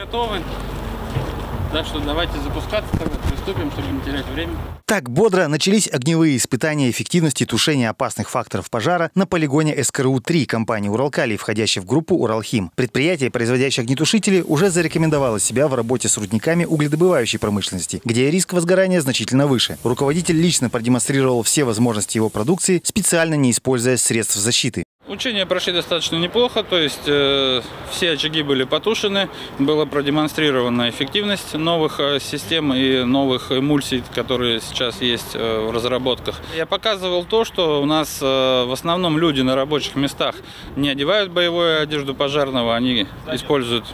готовы. Так что давайте запускаться, тогда приступим, чтобы не терять время. Так бодро начались огневые испытания эффективности тушения опасных факторов пожара на полигоне СКРУ-3 компании «Уралкалий», входящей в группу «Уралхим». Предприятие, производящее огнетушители, уже зарекомендовало себя в работе с рудниками угледобывающей промышленности, где риск возгорания значительно выше. Руководитель лично продемонстрировал все возможности его продукции, специально не используя средств защиты. Учения прошли достаточно неплохо, то есть э, все очаги были потушены, была продемонстрирована эффективность новых э, систем и новых эмульсий, которые сейчас есть э, в разработках. Я показывал то, что у нас э, в основном люди на рабочих местах не одевают боевую одежду пожарного, они используют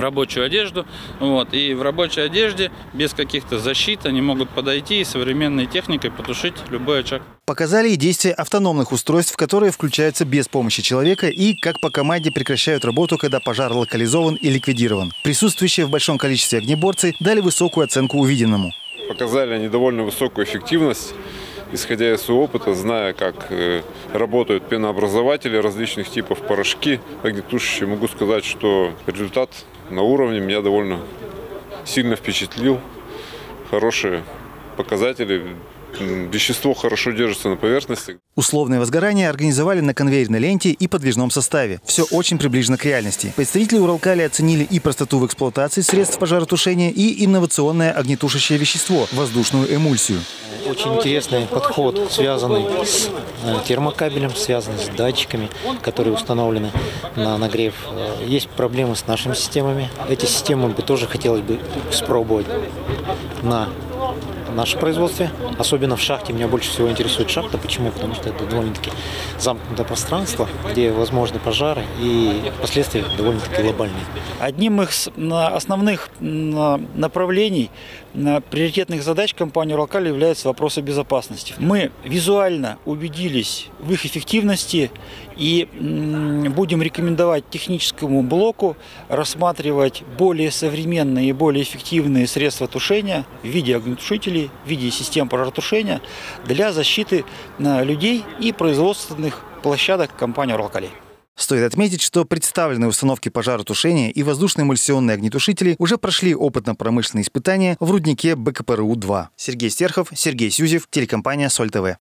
рабочую одежду. Вот, и в рабочей одежде без каких-то защит они могут подойти и современной техникой потушить любой очаг. Показали и действия автономных устройств, которые включаются без помощи человека и, как по команде, прекращают работу, когда пожар локализован и ликвидирован. Присутствующие в большом количестве огнеборцы дали высокую оценку увиденному. Показали они довольно высокую эффективность исходя из своего опыта, зная, как э, работают пенообразователи различных типов, порошки огнетушащие, могу сказать, что результат на уровне меня довольно сильно впечатлил. Хорошие показатели, вещество хорошо держится на поверхности. Условное возгорание организовали на конвейерной ленте и подвижном составе. Все очень приближено к реальности. Представители Уралкали оценили и простоту в эксплуатации средств пожаротушения, и инновационное огнетушащее вещество – воздушную эмульсию. Очень интересный подход, связанный с э, термокабелем, связанный с датчиками, которые установлены на нагрев. Э, есть проблемы с нашими системами. Эти системы бы тоже хотелось бы спробовать на нашем производстве. Особенно в шахте. Меня больше всего интересует шахта. Почему? Потому что это довольно-таки замкнутое пространство, где возможны пожары и последствия довольно-таки глобальные. Одним из основных направлений, приоритетных задач компании «Уралкаль» является вопросы безопасности. Мы визуально убедились в их эффективности и будем рекомендовать техническому блоку рассматривать более современные и более эффективные средства тушения в виде огнетушителей, в виде систем пожаротушения для защиты людей и производственных площадок компании «Уралкалий». Стоит отметить, что представленные установки пожаротушения и воздушные эмульсионные огнетушители уже прошли опытно-промышленные испытания в руднике БКПРУ-2. Сергей Стерхов, Сергей Сюзев, телекомпания «Соль ТВ».